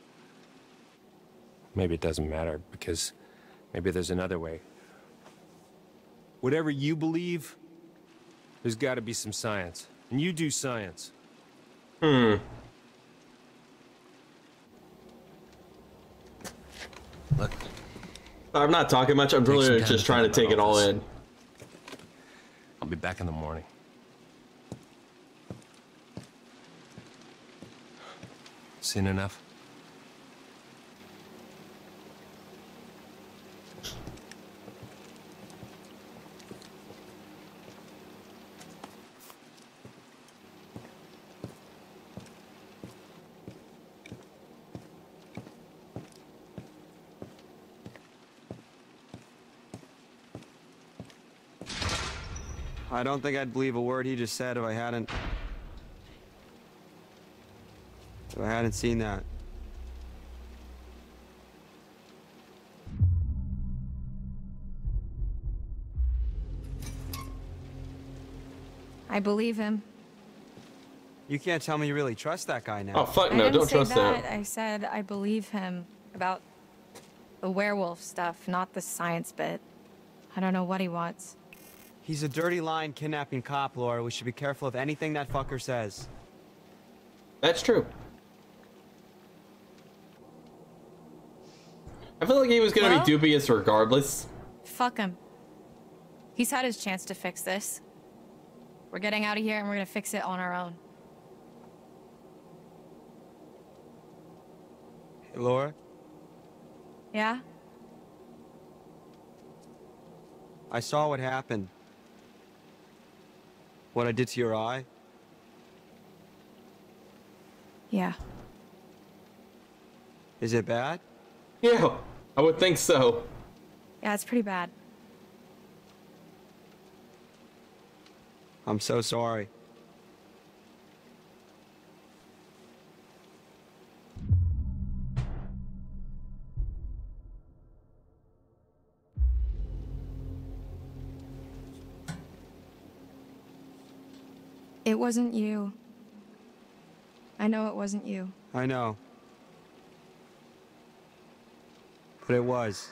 Maybe it doesn't matter, because maybe there's another way. Whatever you believe, there's got to be some science. And you do science. Hmm. Look, I'm not talking much. I'm really just trying to take it all all this. in. I'll be back in the morning. Seen enough? I don't think I'd believe a word he just said if I hadn't. If I hadn't seen that. I believe him. You can't tell me you really trust that guy now. Oh fuck no! didn't Don't say trust that. that. I said I believe him about the werewolf stuff, not the science bit. I don't know what he wants. He's a dirty line kidnapping cop, Laura. We should be careful of anything that fucker says. That's true. I feel like he was gonna Well- be dubious regardless. Fuck him. He's had his chance to fix this. We're getting out of here and we're gonna fix it on our own. Hey, Laura, Yeah? I saw what happened. What I did to your eye. Yeah. Is it bad? Yeah, I would think so. Yeah, it's pretty bad. I'm so sorry. It wasn't you. I know it wasn't you. I know. But it was.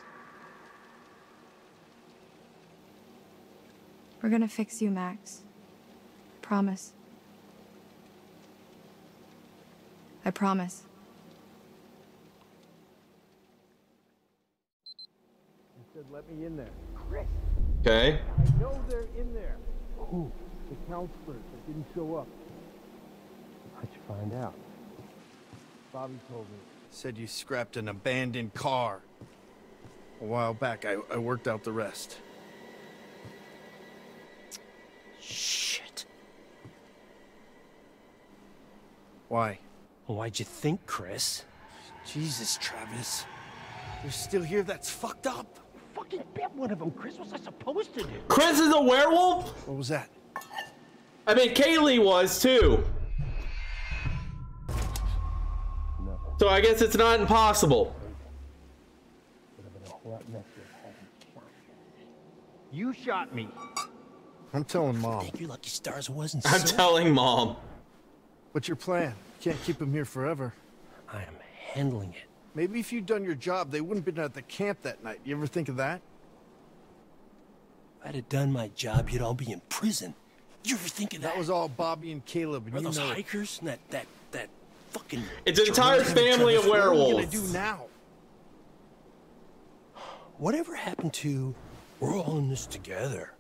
We're gonna fix you, Max. Promise. I promise. You said let me in there. Chris! Okay. I know they're in there. Who? The counselors that didn't show up. How'd you find out? Bobby told me. Said you scrapped an abandoned car. A while back, I, I worked out the rest. Shit. Why? Well, why'd you think, Chris? Jesus, Travis. You're still here? That's fucked up. Fucking bit one of them, Chris. What's I supposed to do? Chris is a werewolf? What was that? I mean, Kaylee was too. So I guess it's not impossible. You shot me. I'm telling Mom. Thank your lucky stars it wasn't I'm so. telling mom. What's your plan? Can't keep him here forever. I am handling it. Maybe if you'd done your job, they wouldn't have been at the camp that night. You ever think of that? If I'd have done my job, you'd all be in prison. You ever think of that? That was all Bobby and Caleb, and Are you those know hikers and that that that fucking. It's an entire family of werewolves. What are we gonna do now? Whatever happened to? We're all in this together.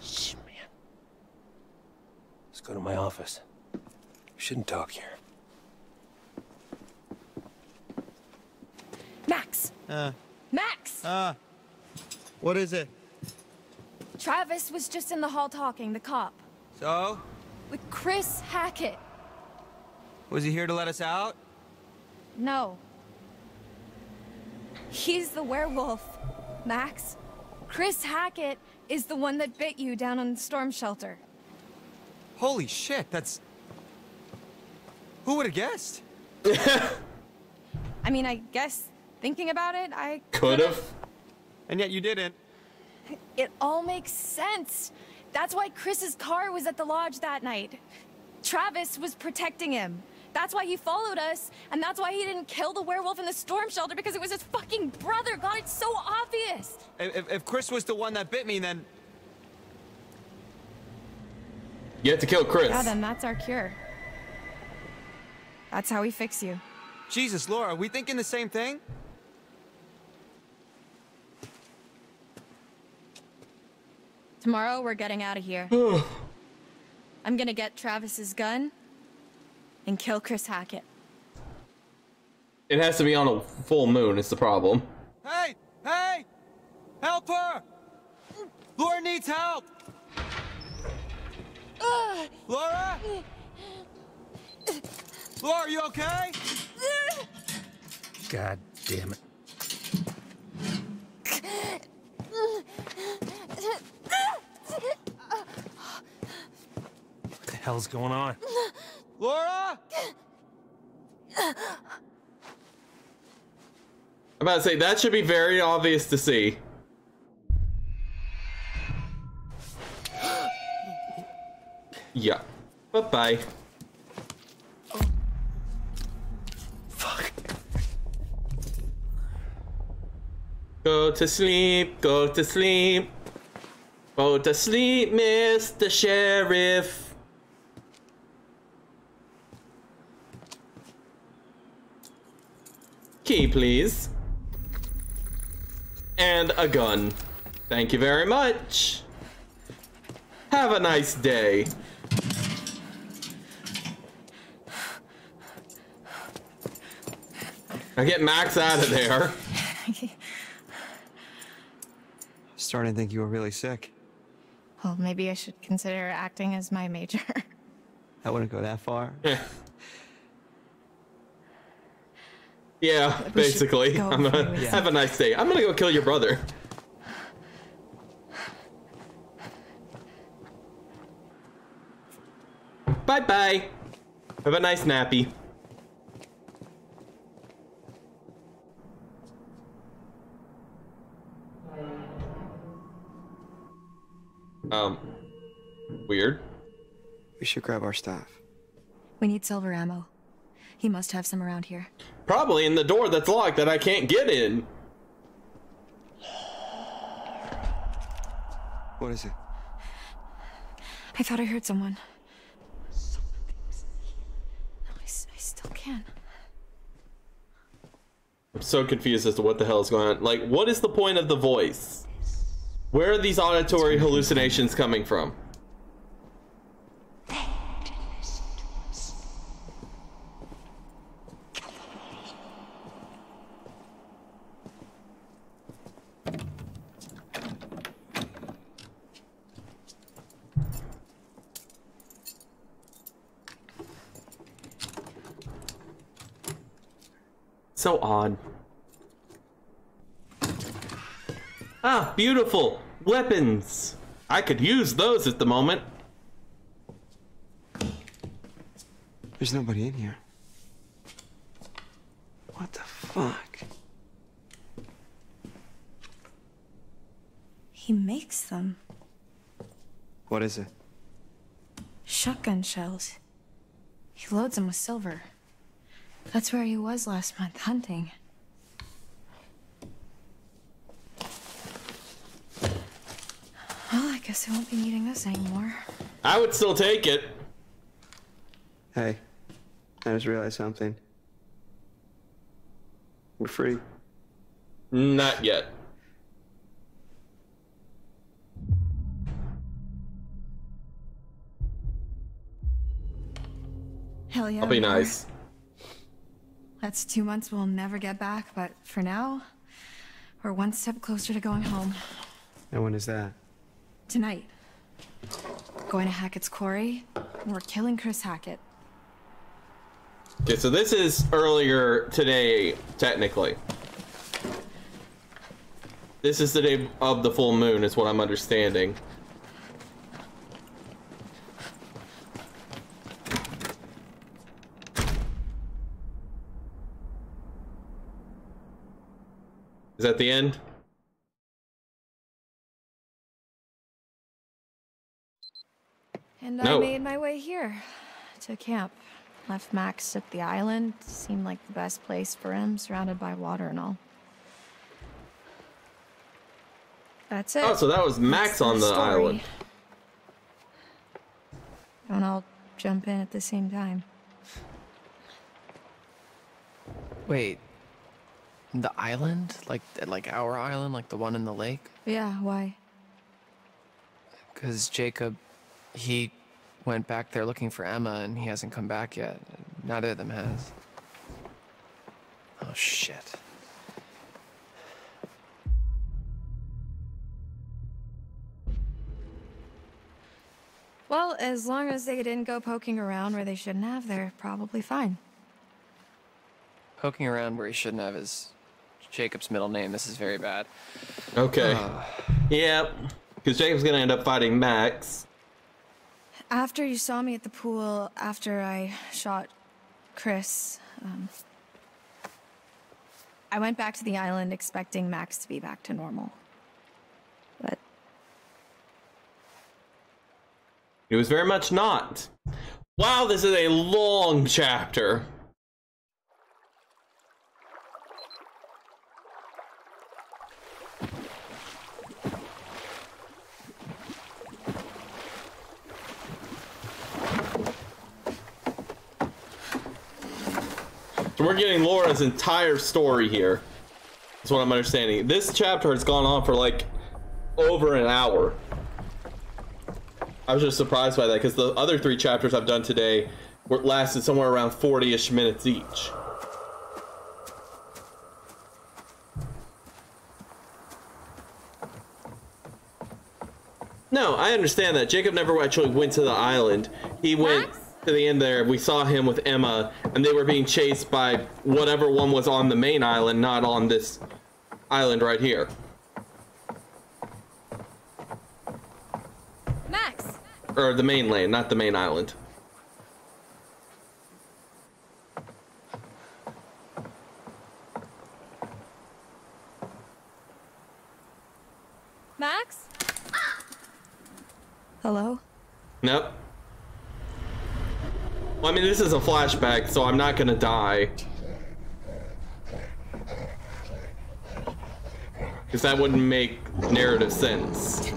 Shit, man. Let's go to my office. We shouldn't talk here. Max! Uh, Max! uh. What is it? Travis was just in the hall talking, the cop, So? with Chris Hackett. Was he here to let us out? No. He's the werewolf, Max. Chris Hackett is the one that bit you down on the storm shelter. Holy shit, that's. Who would have guessed? I mean, I guess thinking about it, I Could have. And yet you didn't. It all makes sense. That's why Chris's car was at the lodge that night. Travis was protecting him. That's why he followed us, and that's why he didn't kill the werewolf in the storm shelter because it was his fucking brother. God, it's so obvious. If, if Chris was the one that bit me, then. You have to kill Chris. Yeah, then that's our cure. That's how we fix you. Jesus, Laura, are we thinking the same thing? Tomorrow, we're getting out of here. I'm gonna get Travis's gun and kill Chris Hackett. It has to be on a full moon, It's the problem. Hey! Hey! Help her! Laura needs help! Laura? Laura, are you okay? God damn it. What the hell's going on? Laura? I'm about to say, that should be very obvious to see. Yeah. Bye-bye. Fuck. Go to sleep, go to sleep. Go to sleep, Mr. Sheriff. Key, please. And a gun. Thank you very much. Have a nice day. Now get Max out of there. Starting to think you were really sick. Well, maybe I should consider acting as my major. I wouldn't go that far. Yeah, basically. go I'm gonna before have a nice day. I'm gonna go kill your brother. Bye bye. Have a nice nappy. Um. Weird. We should grab our stuff. We need silver ammo. He must have some around here. Probably in the door that's locked that I can't get in. What is it? I thought I heard someone. No, I, s- I still can. I'm so confused as to what the hell is going on. Like, what is the point of the voice? Where are these auditory hallucinations coming from? So odd. Ah, beautiful! Weapons! I could use those at the moment. There's nobody in here. What the fuck? He makes them. What is it? Shotgun shells. He loads them with silver. That's where he was last month, hunting. Well, I guess I won't be needing this anymore. I would still take it. Hey, I just realized something. We're free. Not yet. Hell yeah. I'll be we are. nice. That's two months we'll never get back, but for now, we're one step closer to going home. And when is that? Tonight. Going to Hackett's Quarry, and we're killing Chris Hackett. Okay, so this is earlier today, technically. This is the day of the full moon, is what I'm understanding. Is that the end? And I made my way here to camp. Left Max at the island. Seemed like the best place for him, surrounded by water and all. That's it. Oh, so that was Max That's on the story. island. Don't all jump in at the same time. Wait. The island? Like like our island, like the one in the lake? Yeah, why? Because Jacob, he went back there looking for Emma and he hasn't come back yet. Neither of them has. Oh shit. Well, as long as they didn't go poking around where they shouldn't have, they're probably fine. Poking around where he shouldn't have is Jacob's middle name. This is very bad. Okay. Uh, Yep. Because Jacob's gonna end up fighting Max. After you saw me at the pool, after I shot Chris, um, I went back to the island expecting Max to be back to normal. But It was very much not. Wow, this is a long chapter. So we're getting Laura's entire story here. That's what I'm understanding. This chapter has gone on for like over an hour. I was just surprised by that because the other three chapters I've done today were lasted somewhere around 40-ish minutes each. No, I understand that. Jacob never actually went to the island. He went to the end there. We saw him with Emma, and they were being chased by whatever one was on the main island, not on this island right here. Max, Or the mainland, not the main island. Max? Hello? Nope. Well, I mean, this is a flashback, so I'm not gonna die. Because that wouldn't make narrative sense.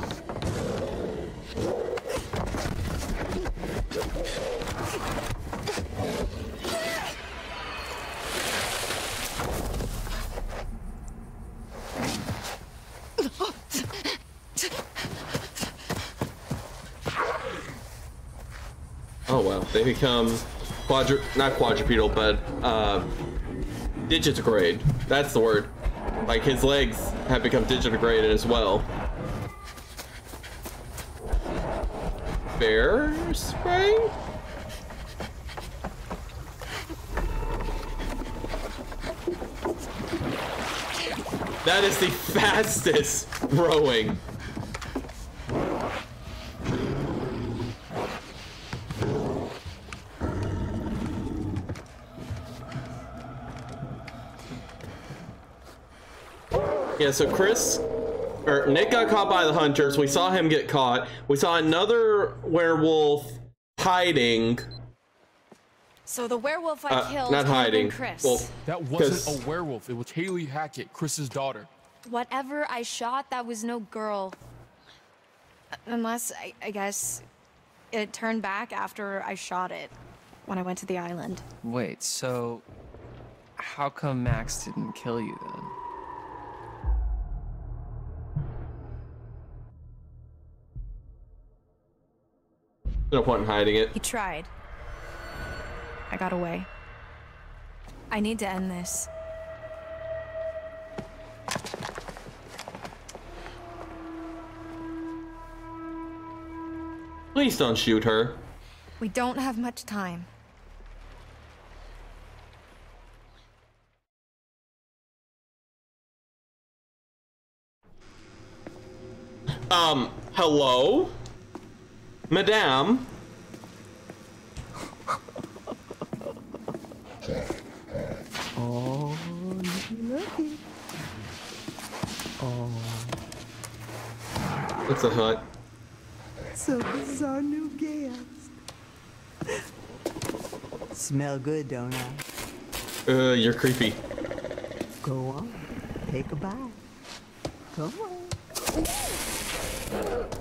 Oh wow, they become quadru not quadrupedal, but uh, digitigrade. That's the word. Like his legs have become digitigrated as well. Bear spray? That is the fastest rowing. Yeah, so Chris or Nick got caught by the hunters. We saw him get caught. We saw another werewolf hiding. So the werewolf I Uh, killed not could have been hiding. Chris. Well, that wasn't a werewolf. It was Kaylee Hackett, Chris's daughter. Whatever I shot, that was no girl. Unless, I, I guess, it turned back after I shot it when I went to the island. Wait, so how come Max didn't kill you then? No point in hiding it. He tried. I got away. I need to end this. Please don't shoot her. We don't have much time. Um, hello? Madame? Oh, looky. Oh, It's a hut. so this is our new guest. Smell good, don't I? Uh, you're creepy. Go on, take a bite. Come on.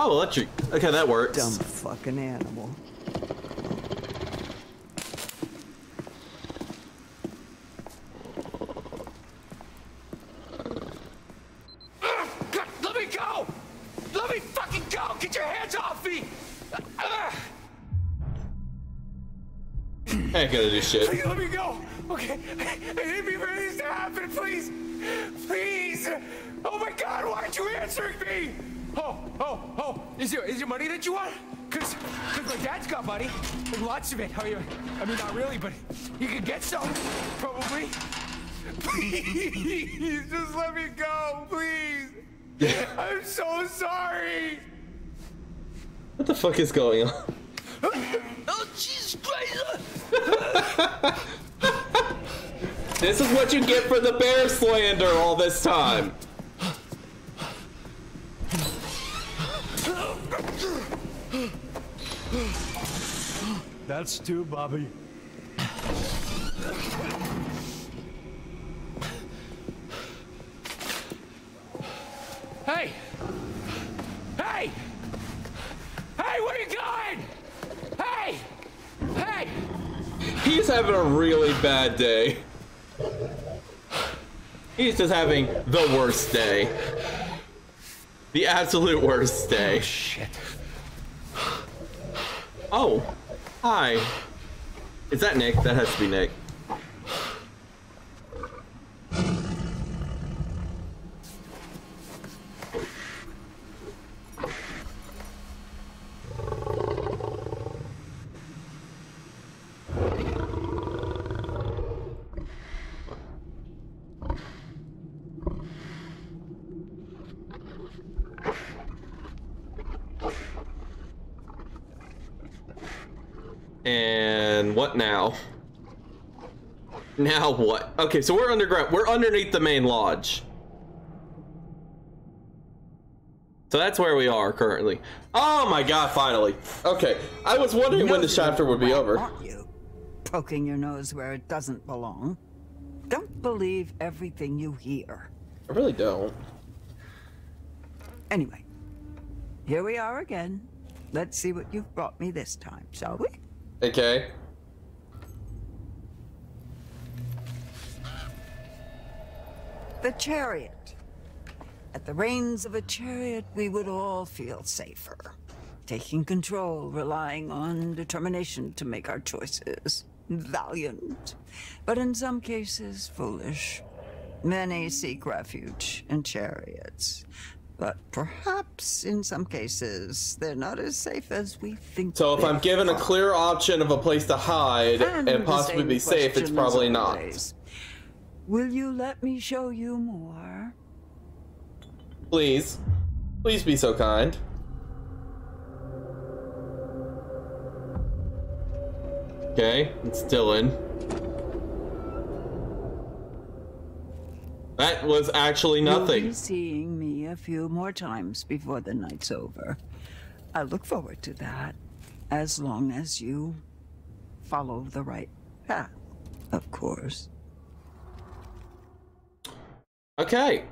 Oh, electric. Okay, that works. Dumb fucking animal. God, money that you want? Cause, cause my dad's got money, and lots of it. Oh, you, I mean, not really, but you could get some, probably. Please, just let me go, please. I'm so sorry. What the fuck is going on? Oh, Jesus Christ! This is what you get for the bear slander all this time. That's two, Bobby. Hey! Hey! Hey, where are you going? Hey! Hey! He's having a really bad day. He's just having the worst day. The absolute worst day. Oh, shit. Oh, hi. Is that Nick? That has to be Nick. And what now? Now what? Okay, so we're underground. We're underneath the main lodge. So that's where we are currently. Oh my god, finally. Okay, I was wondering when the chapter would be over. Aren't you? Poking your nose where it doesn't belong. Don't believe everything you hear. I really don't. Anyway, here we are again. Let's see what you've brought me this time, shall we? Okay. The chariot. At the reins of a chariot, we would all feel safer. Taking control, relying on determination to make our choices. Valiant, but in some cases, foolish. Many seek refuge in chariots. But perhaps in some cases, they're not as safe as we think. So if I'm given a clear option of a place to hide And and possibly be safe, it's probably not. always. Will you let me show you more? Please. Please be so kind. Okay, it's Dylan. That was actually You'll nothing. be seeing me a few more times before the night's over. I look forward to that, as long as you follow the right path, of course. Okay.